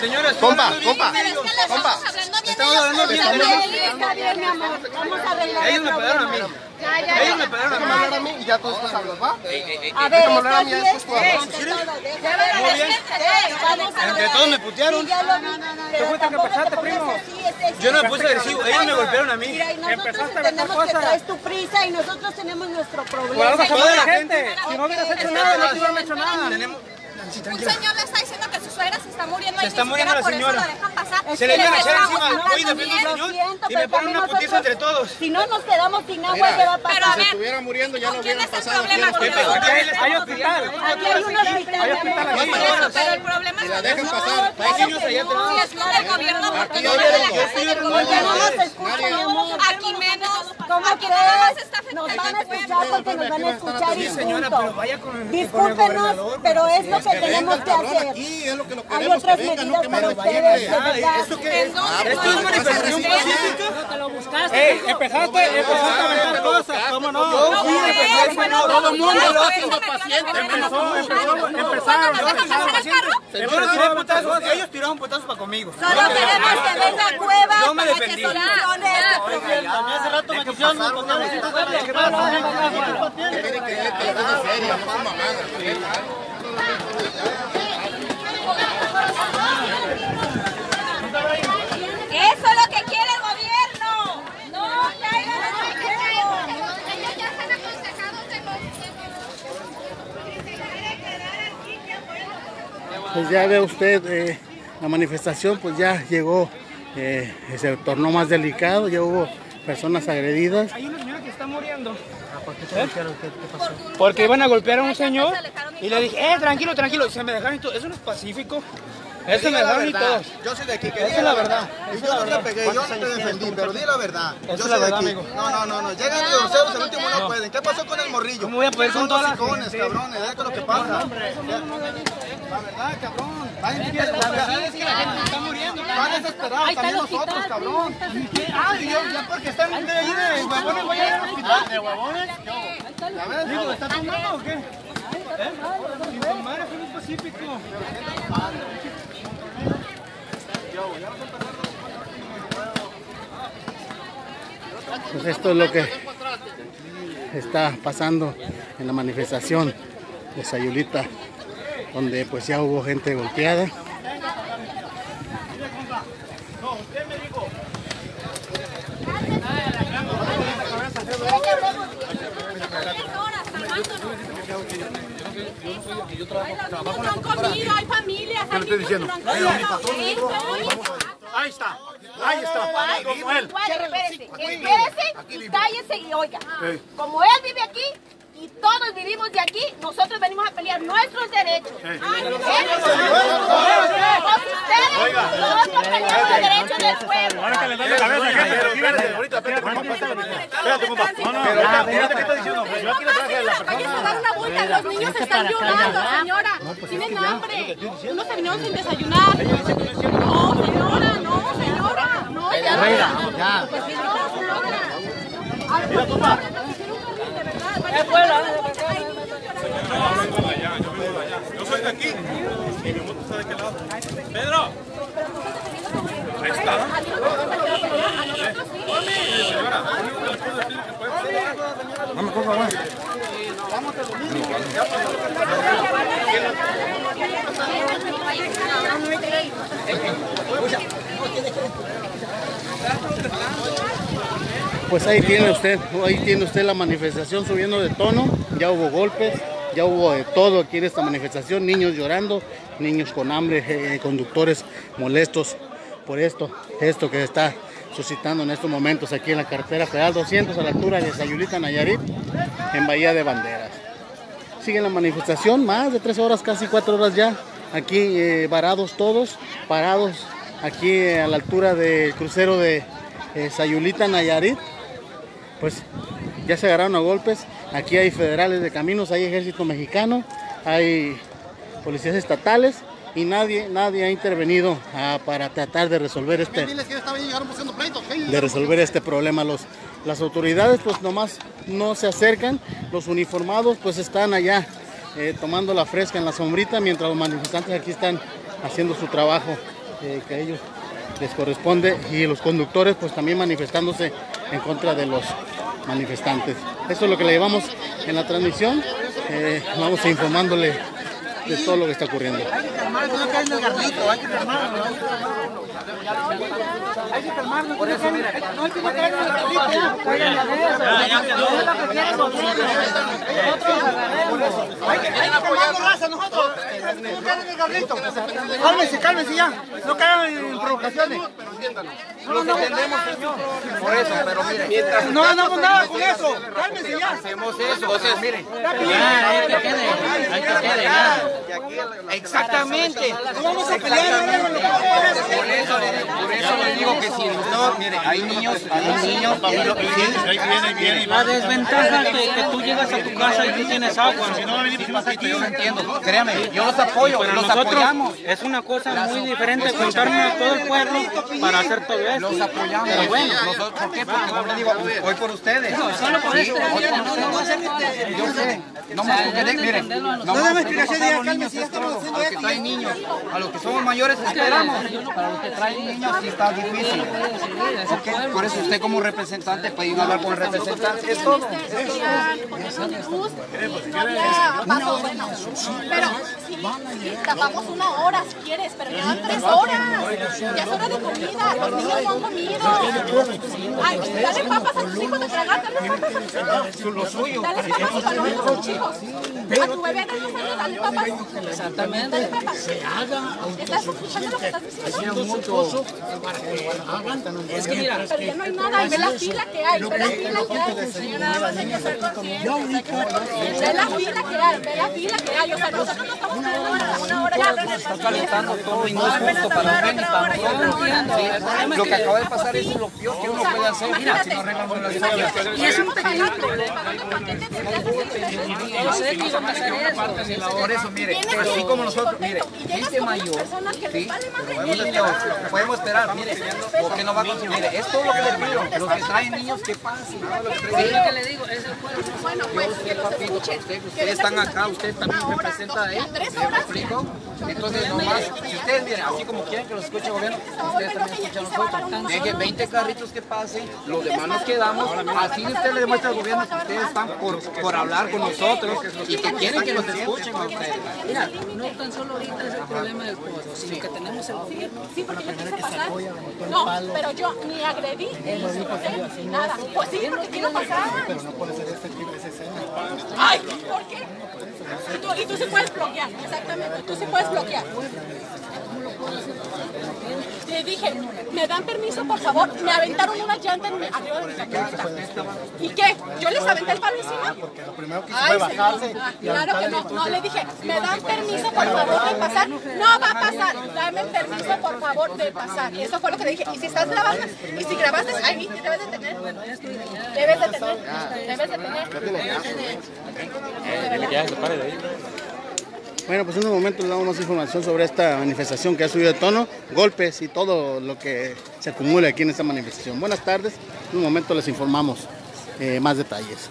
Señora, Compa, compa, compa. Estamos hablando bien Está bien, está bien, mi amor. Vamos a arreglar Ellos el me pagaron a mí. Ya, ya, Ellos me pagaron a mí. hablar a mí y ya tú después hablas, ¿va? A ver, Déjame hablar a mí, está bien. Muy bien. Entre ver. todos me putearon. Pero fuiste que empezaste, te pongas primo. Yo no me puse agresivo, ellos me golpearon a mí. Mira, y nosotros Empezaste a tenemos aventar que traes tu prisa y nosotros tenemos nuestro Por algo problema. se Toda la gente. Si no hubieras hecho nada, no te hubieran hecho nada. Un señor le está se está muriendo Se está la por eso señora. lo dejan pasar. Se le iban a echar encima. Hoy defiendo señor siento, y me ponen una putiza entre nosotros- todos. Si no nos quedamos sin agua, Mira, ¿qué va a Pero a pasar? ver, Si estuviera muriendo ya ¿con lo quién hubieran es el pasado aquí nosotros Hay hospital. Aquí hay un hospital, Hay hospital aquí. Pero el problema Si es la que dejan no, pasar, Hay niños allá no. atrás. si es con el gobierno, Aquí porque no no nos escuchan. Aquí menos, ¿Cómo aquí nada más crees? está afectando Nos van a escuchar porque nos van a escuchar y señora, punto. pero vaya con el- con el Discúlpenos, pero es lo que tenemos que hacer. aquí es lo que lo Hay queremos, otras que venga, no medidas que para me ustedes, vaya. de verdad. ¿Esto qué es? ¿Esto es manifestación pacífica? Ey, empezaste, empezaste a aventar cosas, ¿cómo no? Yo fui a empezar, bueno, todo el mundo lo paciente, Empezó, empezó, ¿Cuándo empezaron. el carro? Yo no tiré putazos, ellos tiraron putazos para conmigo. Solo queremos que venga Cueva Yo para que solucione este problema. hace rato me quisieron no. Eso es lo que quiere el gobierno. No, caigan en el juego. Ellos ya están aconsejados de los... Pues ya ve usted, eh, la manifestación pues ya llegó, eh, se tornó más delicado, ya hubo personas agredidas. Hay una señora que está muriendo. ¿Eh? Porque iban a golpear a un señor y le dije, eh, tranquilo, tranquilo. Y se me dejaron y todo. Eso no es pacífico. Eso me y todos. Yo soy de aquí. Que Esa es la verdad. Y yo no te pegué, yo no te defendí, pero di la verdad. Esa Yo es soy la de verdad, aquí. amigo. No, no, no, no. Llegan los groseros, el último no pueden. ¿Qué pasó con el morrillo? ¿Cómo voy a poder con Son toda dos la icones, gente? cabrones. Es lo que pasa. La verdad, cabrón. La verdad es que la gente está muriendo. Van desesperados también nosotros, cabrón. Ah, yo, ya porque están de ahí de huevones, voy a ir al hospital. ¿De huevones? A ver, digo, ¿está o qué? Es. Pues esto es lo que está pasando en la manifestación de Sayulita, donde pues ya hubo gente golpeada. No han comido, hay familias. ¿Qué le estoy diciendo? Ahí está, ahí está, como él. Espérese, cállese y oiga. Como él vive aquí y todos vivimos de aquí, nosotros venimos a pelear nuestros derechos. ¿Eh? Pues. No, no. Pues yo aquí le la. Tienen hambre. Vinieron sin desayunar. No, no. No, ya. Pues no. Pues ahí tiene usted, ahí tiene usted la manifestación subiendo de tono, ya hubo golpes, ya hubo de todo aquí en esta manifestación, niños llorando, niños con hambre, eh, conductores molestos por esto, esto que está suscitando en estos momentos aquí en la carretera federal 200 a la altura de Sayulita, Nayarit, en Bahía de Banderas. Sigue la manifestación, más de tres horas, casi cuatro horas ya, aquí eh, varados todos, parados aquí eh, a la altura del crucero de eh, Sayulita, Nayarit, pues ya se agarraron a golpes. Aquí hay federales de caminos, hay ejército mexicano, hay policías estatales y nadie, nadie ha intervenido ah, para tratar de resolver este, de resolver este problema. Los, las autoridades pues nomás no se acercan, los uniformados pues están allá eh, tomando la fresca en la sombrita mientras los manifestantes aquí están haciendo su trabajo eh, que a ellos les corresponde y los conductores pues también manifestándose en contra de los manifestantes. Eso es lo que le llevamos en la transmisión. Eh, vamos informándole de todo lo que está ocurriendo. Hay que calmarlo, no caen en el garlito, hay que calmarlo, hay que calmarlo. Hay que calmarlo, por eso mira, no hay que caer en el garlito. Hay que calmarlo, raza, nosotros. No caen en el garlito. Cálmense, cálmense ya. No caigan en provocaciones. No, no, Por eso, pero mire, no ganamos nada con eso. Cálmense ya. hacemos eso, entonces miren. Exactamente. No vamos a pelear, eso les digo que si no, mire, hay niños, hay niños. La desventaja es que, que tú llegas a tu casa y tú tienes agua. Si no yo entiendo, créame, yo los apoyo, los nosotros apoyamos. es una cosa muy diferente juntarnos a todo el pueblo para hacer todo esto. Los apoyamos. Pero bueno, nosotros, ¿por qué? Porque como les digo, voy por ustedes. Solo por. Yo sé. No más porque miren, no más a los niños A los que esto, traen niños, a los que somos mayores esperamos. Para los que traen niños sí está difícil. Ok, Por eso usted como representante puede ir a hablar con el representante. Es todo. Pero sí, sí, tapamos una hora si quieres, pero ya dan tres horas. Ya es hora de comida, los niños no han comido. Ay, dale papas a tus hijos de tragar, dale papas a tus hijos. Dale papas y a tus hijos. A tu bebé de dos años, dale papas. Exactamente. Dale papas. ¿Estás escuchando lo que estás diciendo? Es que mira, pero ya no hay nada, y ve la fila que hay, ve la fila que hay. Señora, nada más hay que ser conscientes, hay que ser conscientes. Ve la fila que hay, ve la fila que hay. O sea, nosotros no estamos esperando una, una hora ya. Está calentando todo y no es justo para los nenes, para nosotros. Lo que acaba de pasar es lo peor que uno puede hacer. Mira, si no arreglamos las cosas. Y es un paquetes de Yo sé que iban a hacer eso. Por eso, mire, así como nosotros, mire, gente mayor, sí, podemos esperar, podemos mire, porque no va a conseguir, mire, es todo lo que le pido, los que traen niños, que pasen, ¿no? Lo que le digo, es el pueblo. Bueno, pues que los escuchen. Usted- Ustedes están acá, usted también representa a él, ¿me explico? Entonces, nomás, si ustedes miren, así como quieren que los escuche el gobierno, ustedes también escuchan nosotros. Dejen 20 carritos que pasen, los demás nos quedamos, así usted le demuestra al gobierno que ustedes están por, por hablar con nosotros y que quieren que los escuchen a ustedes. Mira, no tan solo ahorita es el problema del pueblo, sino que tenemos el gobierno. Sí, porque yo quise pasar. No, pero yo ni agredí, ni nada. Pues sí, porque quiero pasar. Pero no puede ser ese tipo de escena. Ay, ¿por qué? Y tú, y tú sí puedes bloquear, exactamente, tú sí puedes bloquear. Le dije, ¿me dan permiso, por favor? Me aventaron una llanta en mi- arriba de mi camioneta. ¿Y qué? ¿Yo les aventé el palo encima? Porque lo primero que hizo fue bajarse. Claro que no. No, le dije, ¿me dan permiso, por favor, de pasar? No va a pasar. Dame permiso, por favor, de pasar. Eso fue lo que le dije. Y si estás grabando, y si grabaste, ahí te debes de tener. Debes de tener. Debes de tener. Ya, se pare de ahí. Bueno, pues en un momento le damos más información sobre esta manifestación que ha subido de tono, golpes y todo lo que se acumula aquí en esta manifestación. Buenas tardes, en un momento les informamos eh, más detalles.